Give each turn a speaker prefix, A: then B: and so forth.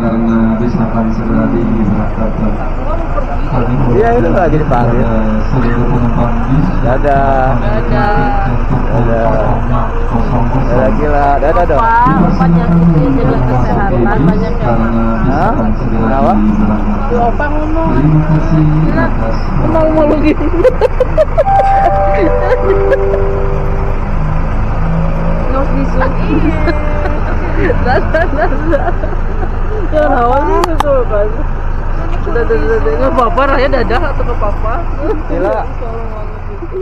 A: karena bis akan segera diberangkatkan. Kami
B: Iya, itu lagi dipanggil.
A: kepada seluruh penumpang bis
B: Dadah.
C: Dadah.
B: Dadah. Dadah gila. Dadah dong.
C: Janji jaga kesehatan banyak yang
B: Hah? Kenapa?
C: ngomong malu gitu. Nggak. Dadah, dadah. Kenapa sih itu kan? Dadah, dadah. Nggak apa-apa, Raya dadah atau.
B: Gila.
C: Kalau malu gitu.